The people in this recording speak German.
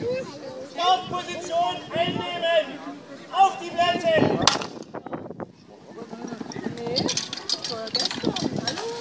Startposition einnehmen! Auf die Blätter! Nee, vorgestern, hallo?